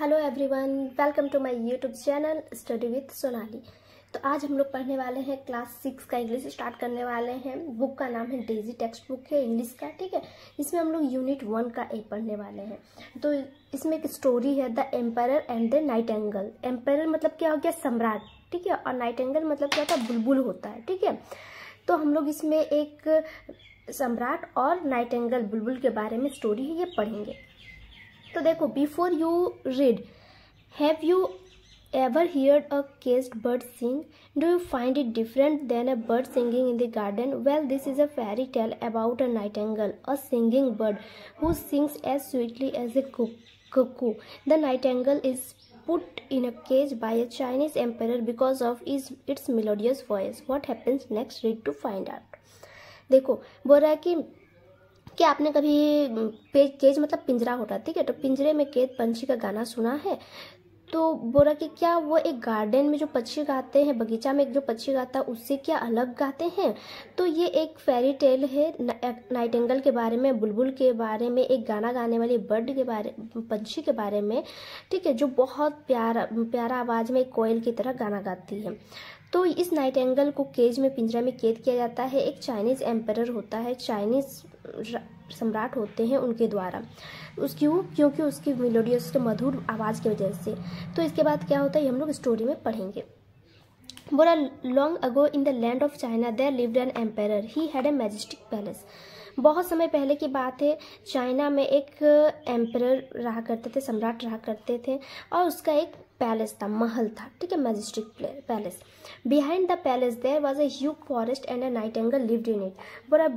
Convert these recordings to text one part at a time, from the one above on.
Hello everyone welcome to my YouTube channel study with Sonali तो आज हम लोग पढ़ने वाले हैं क्लास सिक्स का इंग्लिश स्टार्ट करने वाले हैं। बुक का नाम है डेजी टेक्स्ट बुक है इंग्लिश का, ठीक है? इसमें हम लोग यूनिट वन का एक पढ़ने वाले हैं। तो इसमें एक स्टोरी है the empire and the nightingale empire मतलब क्या हो गया? सम्राट, ठीक है? और नाइट एंगल मतलब क्या होता है? बुलबुल होता है, ठीक है? तो हम लोग इसमें एक सम्राट और नाइट एंगल बुलबुल के बारे में स्टोरी है, ये पढ़ेंगे। तो देखो before you read have you ever hear a caged bird sing do you find it different than a bird singing in the garden well this is a fairy tale about a nightingale a singing bird who sings as sweetly as a cuckoo the nightingale is put in a cage by a chinese emperor because of his, its melodious voice. What happens next? Read to find out. Dekho bora ki क्या आपने कभी cage मतलब पिंजरा होता, ठीक है? तो पिंजरे में कैद पंछी का गाना सुना है? तो बोला कि क्या वो एक गार्डन में जो पक्षी गाते हैं, बगीचा में एक जो पक्षी गाता है उससे क्या अलग गाते हैं? तो ये एक फेरी टेल है नाइटेंगल के बारे में, बुलबुल के बारे में, एक गाना गाने वाली बर्ड के बारे, पंछी के बारे में, ठीक है? जो बहुत प्यारा प्यारा आवाज़ में कोयल की तरह गाना गाती है। तो इस नाइट एंगल को केज में पिंजरा में कैद किया जाता है। एक चाइनीज़ एम्पर होता है, चाइनीज़ सम्राट होते हैं उनके द्वारा। उसकी वो, क्योंकि उसकी मेलोडियस तो मधुर आवाज़ की वजह से। तो इसके बाद क्या होता है हम लोग स्टोरी में पढ़ेंगे। बोला long ago in the land of China there lived an empire he had a majestic palace बहुत समय पहले की बात है, चाइना में एक एम्पर रहा करते थे, सम्राट रहा करते थे और उसका एक पैलेस था, महल था, ठीक है, majestic palace. Behind the palace there was huge forest and a nightingale lived in it Bora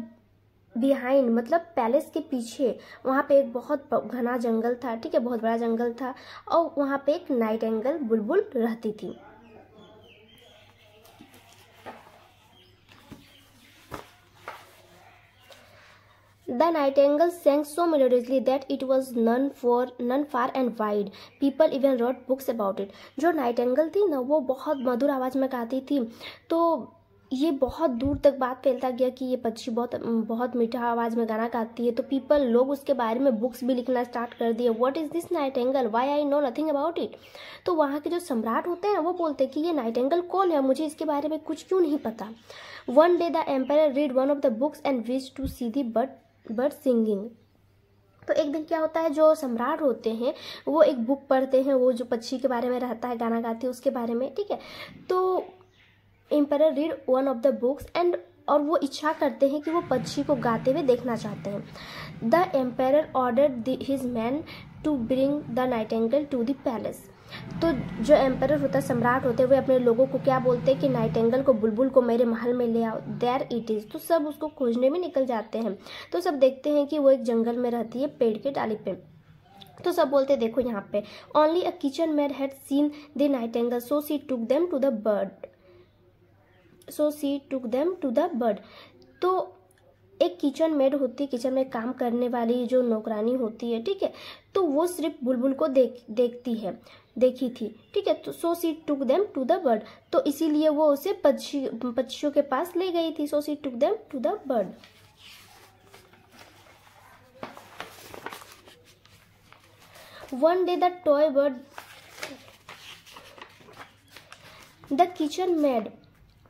behind मतलब पैलेस के पीछे, वहाँ पे एक बहुत घना जंगल था, ठीक है, बहुत बड़ा जंगल था और वहाँ पे एक नाइट एंगल बुलबुल रहती थी। The nightingale sang so melodiously that it was none for, none far and wide. People even wrote books about it. जो नाइटेंगल थी ना, वो बहुत मधुर आवाज़ में गाती थी। तो ये बहुत दूर तक बात फैलता गया कि ये पक्षी बहुत बहुत मीठा आवाज़ में गाना गाती है। तो पीपल लोग उसके बारे में बुक्स भी लिखना स्टार्ट कर दिए। What is this nightingale why I know nothing about it तो वहाँ के जो सम्राट होते हैं, वो बोलते हैं कि ये नाइट एंगल कौन है? मुझे इसके बारे में कुछ क्यों नहीं पता। One day the empire read one of the books and wish to see the but bird singing. तो एक दिन क्या होता है, जो सम्राट होते हैं, वो एक बुक पढ़ते हैं, वो जो पक्षी के बारे में रहता है, गाना गाती है, उसके बारे में, ठीक है? तो emperor read one of the books and और वो इच्छा करते हैं कि वो पक्षी को गाते हुए देखना चाहते हैं। The empire order his man to bring the nightingale to the palace तो जो एम्पर होता सम्राट होते हुए अपने लोगों को क्या बोलते हैं कि नाइट एंगल को बुलबुल को मेरे महल में ले आओ। देर इट इज़ तो सब उसको खोजने में निकल जाते हैं। तो सब देखते हैं कि वो एक जंगल में रहती है, पेड़ के डाली पे। तो सब बोलते देखो यहाँ पे। Only a kitchen maid had seen the nightingale so she took them to the bird so she took them to the bird तो एक किचन मेड होती है किचन में काम करने वाली जो नौकरानी होती है, ठीक है? तो वो सिर्फ़ बुलबुल को देख, देखती है। देखी थी। ठीक है तो so she took them to the bird तो इसीलिए वो उसे पक्षी, पक्षियों के पास ले गई थी। So she took them to the bird one day the toy bird the kitchen maid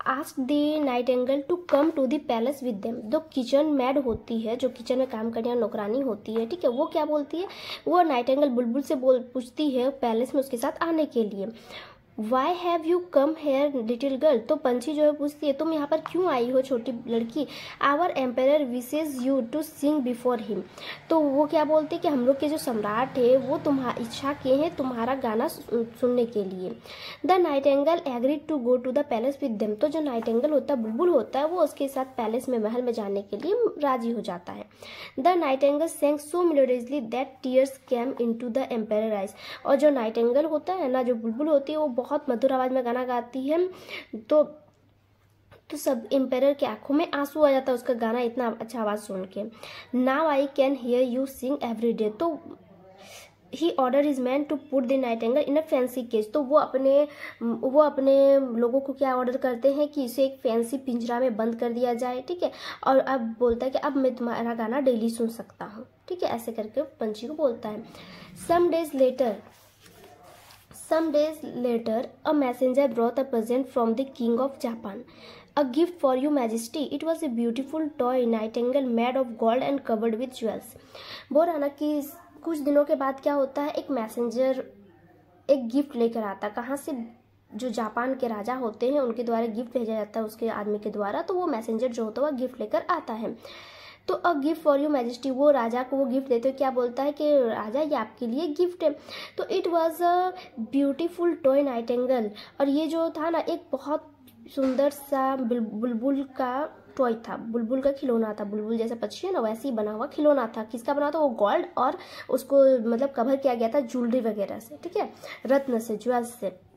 ask the nightingale to come to the palace with them जो किचन मैड होती है, जो किचन में काम करने वाली नौकरानी होती है, ठीक है? वो क्या बोलती है? वो नाइट एंगल बुलबुल से बोल, पूछती है पैलेस में उसके साथ आने के लिए। Why have you come here little girl तो पंछी जो है पूछती है, तुम यहाँ पर क्यों आई हो, छोटी लड़की? Our empire wishes you to sing before him तो वो क्या बोलते हैं कि हम लोग के जो सम्राट है, वो तुम्हारा इच्छा किए हैं तुम्हारा गाना सुनने के लिए। The nightingale agreed to go to the palace with them तो जो नाइट एंगल होता है बुलबुल होता है, वो उसके साथ पैलेस में, महल में जाने के लिए राज़ी हो जाता है। The nightingale sang so melodiously that tears came into the empire eyes और जो नाइट एंगल होता है ना, जो बुलबुल होती है, वो बहुत मधुर आवाज़ में गाना गाती है। तो तो सब एम्पेयर की आँखों में आँसू आ जाता है, उसका गाना इतना अच्छा आवाज़ सुन के। Now I can hear you sing every day तो he order his man to put the nightingale in a fancy cage तो वो अपने वो अपने लोगों को क्या ऑर्डर करते हैं कि इसे एक फैंसी पिंजरा में बंद कर दिया जाए, ठीक है? और अब बोलता है कि अब मैं तुम्हारा गाना डेली सुन सकता हूँ, ठीक है? ऐसे करके पंछी को बोलता है। Some days later Some days later, a messenger brought a present from the king of Japan. A gift for you, majesty. It was a beautiful toy nightingale made of gold and covered with jewels. बोल रहा ना कि कुछ दिनों के बाद क्या होता है एक मैसेंजर एक गिफ्ट लेकर आता कहाँ से जो जापान के राजा होते हैं उनके द्वारा गिफ्ट भेजा जाता है उसके आदमी के द्वारा तो वो मैसेंजर जो होता है वह गिफ्ट लेकर आता है तो a gift for you majesty वो राजा को वो गिफ्ट देते हो, क्या बोलता है कि राजा, ये आपके लिए गिफ्ट है। तो it was a beautiful toy nightingale और ये जो था ना, एक बहुत सुंदर सा बुलबुल बुल का टॉय था, बुलबुल का खिलौना था, बुलबुल जैसा पक्षी है ना, वैसे ही बना हुआ खिलौना था। किसका बना था? वो गोल्ड और उसको मतलब कवर किया गया था ज्वेलरी वगैरह से, ठीक है? रत्न से ज्वेल्स से।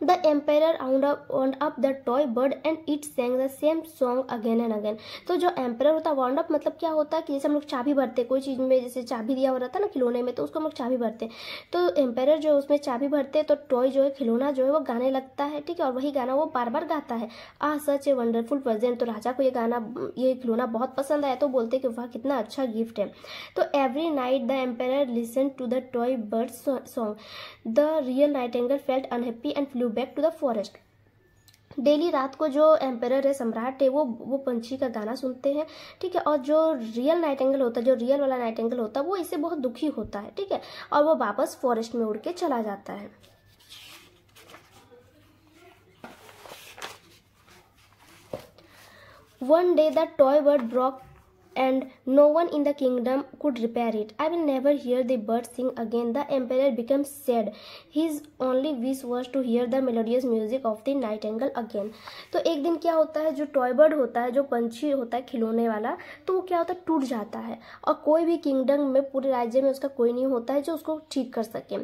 Emperor wound up, wound up the toy bird and it sang the same song again and again. तो जो एम्पर होता है वाउंड अप मतलब क्या होता है कि जैसे हम लोग चाबी भरते कोई चीज़ में जैसे चाबी दिया हो रहा था ना खिलौने में तो उसको हम लोग चाबी भरते। तो एम्पर जो है उसमें चाबी भरते तो टॉय जो है खिलौना जो है वो गाने लगता है ठीक है? और वही गाना वो बार बार गाता है। आ सच ए वंडरफुल प्रेजेंट तो राजा को ये गाना ये खिलौना बहुत पसंद आया तो बोलते कि वाह कितना अच्छा गिफ्ट है। तो every night the emperor listen to the toy bird song the real nightingale felt unhappy and flew back to the forest daily रात को जो एम्पर है, सम्राट है, वो वो पंछी का गाना सुनते हैं, ठीक है? और जो रियल नाइट एंगल होता है, जो रियल वाला नाइट एंगल होता है, वो इससे बहुत दुखी होता है, ठीक है? और वो वापस फॉरेस्ट में उड़ के चला जाता है। One day the toy bird broke and no one in the kingdom could repair it. I will never hear the bird sing again. The emperor became sad. His only wish was to hear the melodious music of the nightingale again. तो एक दिन क्या होता है जो toy bird होता है जो पंछी होता है खिलौने वाला तो वो क्या होता है टूट जाता है और कोई भी किंगडम में पूरे राज्य में उसका कोई नहीं होता है जो उसको ठीक कर सके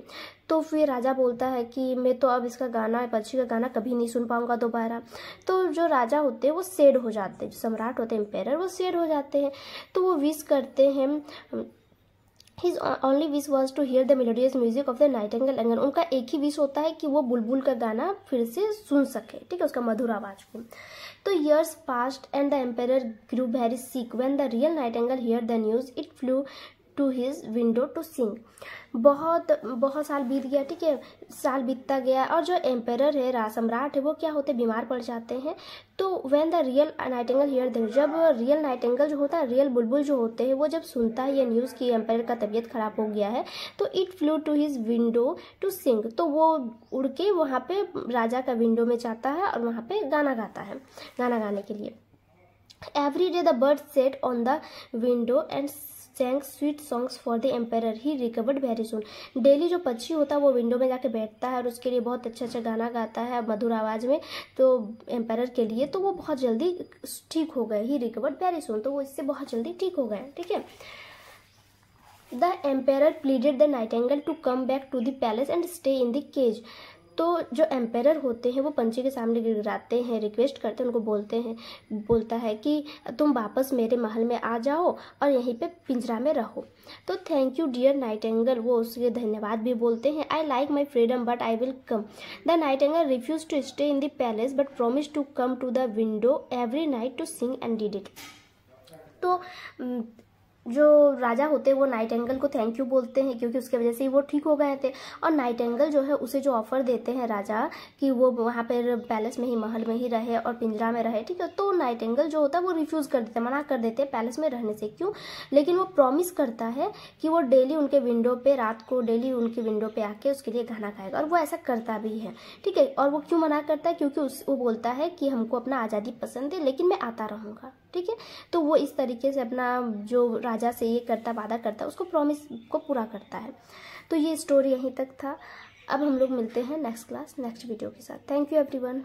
तो फिर राजा बोलता है कि मैं तो अब इसका गाना, पक्षी का गाना कभी नहीं सुन पाऊँगा दोबारा। तो जो राजा होते हैं, वो सेड हो जाते हैं। जो सम्राट होते हैं एम्पेयर वो सेड हो जाते हैं। तो वो विश करते हैं his only wish was to hear the melodious music of the nightingale angle उनका एक ही विश होता है कि वो बुलबुल का गाना फिर से सुन सके, ठीक है, उसका मधुर आवाज़ को। तो years passed and the emperor grew very sick when the real nightingale hear the news it flew to his window to sing बहुत बहुत साल बीत गया, ठीक है? साल बीतता गया और जो एम्पेयर है रा सम्राट है, वो क्या होते बीमार पड़ जाते हैं। तो when the real nightingale hear दिन जब रियल नाइटेंगल जो होता है रियल बुलबुल जो होते हैं, वो जब सुनता है ये न्यूज़ कि एम्पायर का तबीयत खराब हो गया है तो it flew to his window to sing तो वो उड़ के वहाँ पे राजा का विंडो में जाता है और वहाँ पे गाना गाता है, गाना गाने के लिए। Every day the bird sat on the window and sang sweet songs for the emperor he recovered very soon daily जो पक्षी होता है, वो विंडो में जाके बैठता है और उसके लिए बहुत अच्छा अच्छा गाना गाता है, मधुर आवाज़ में तो एम्पायर के लिए तो वो बहुत जल्दी ठीक हो गए, ही रिकवर्ड वेरी सुन तो वो इससे बहुत जल्दी ठीक हो गए ठीक है? The emperor pleaded the nightingale to come back to the palace and stay in the cage तो जो एम्पेयर होते हैं, वो पंछी के सामने गिराते हैं रिक्वेस्ट करते हैं, उनको बोलते हैं, बोलता है कि तुम वापस मेरे महल में आ जाओ और यहीं पे पिंजरा में रहो। तो thank you dear nightingale वो उसके धन्यवाद भी बोलते हैं I like my freedom but I will come the nightingale refuse to stay in the palace but promise to come to the window every night to sing and did it तो जो राजा होते हैं, वो नाइट एंगल को thank you बोलते हैं, क्योंकि उसके वजह से ही वो ठीक हो गए थे। और नाइट एंगल जो है, उसे जो ऑफ़र देते हैं राजा, कि वो वहाँ पर पैलेस में ही, महल में ही रहे और पिंजरा में रहे, ठीक है? तो नाइट एंगल जो होता है, वो रिफ्यूज़ कर देते, मना कर देते हैं पैलेस में रहने से। क्यों? लेकिन वो प्रॉमिस करता है कि वो डेली उनके विंडो पर रात को डेली उनके विंडो पर आके उसके लिए खाना खाएगा। और वो ऐसा करता भी है, ठीक है? और वो क्यों मना करता है? क्योंकि उस, वो बोलता है कि हमको अपना आज़ादी पसंद है, लेकिन मैं आता रहूँगा, ठीक है? तो वो इस तरीके से अपना जो राजा से ये करता, वादा करता, उसको प्रॉमिस को पूरा करता है। तो ये स्टोरी यहीं तक था। अब हम लोग मिलते हैं नेक्स्ट क्लास नेक्स्ट वीडियो के साथ। Thank you everyone